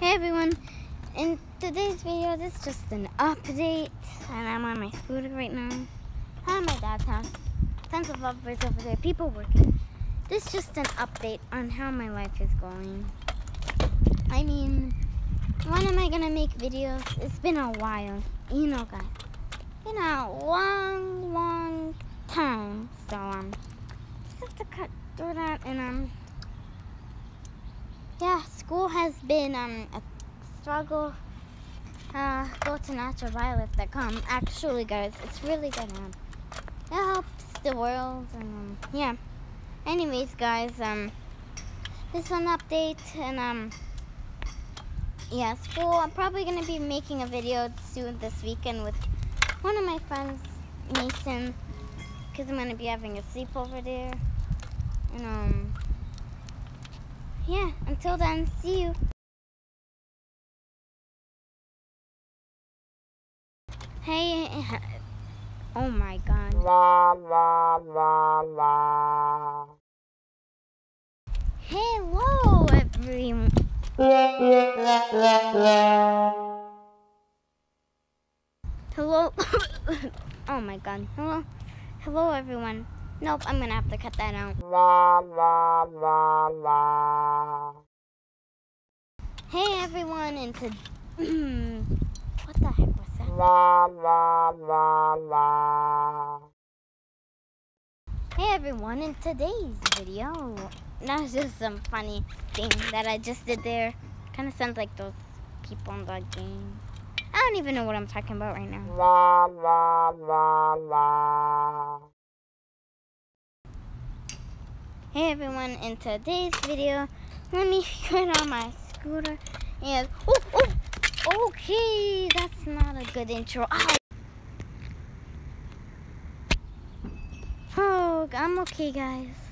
Hey everyone, in today's video, this is just an update, and I'm on my scooter right now. I'm at my dad's house. Tons of lovebirds over there, people working. This is just an update on how my life is going. I mean, when am I gonna make videos? It's been a while, you know guys. Been a long, long time, so um, just have to cut through that, and um, yeah, school has been um, a struggle. Uh, go to naturalbiolife.com. Actually, guys, it's really good. Um, it helps the world, and um, yeah. Anyways, guys, um, this is an update, and um, yeah, school. I'm probably gonna be making a video soon this weekend with one of my friends, Mason, because I'm gonna be having a sleepover there, and um yeah, until then, see you. Hey, oh my god. La la la la. Hello, everyone. Hello. oh my god. Hello. Hello, everyone. Nope, I'm gonna have to cut that out. La la la la. Hey everyone, and to what the heck was that? La la la la. Hey everyone, in today's video, that's just some funny thing that I just did there. Kind of sounds like those people in the game. I don't even know what I'm talking about right now. La la la la. Hey everyone, in today's video, let me get on my scooter and oh, oh, okay, that's not a good intro. Ow. Oh, I'm okay, guys.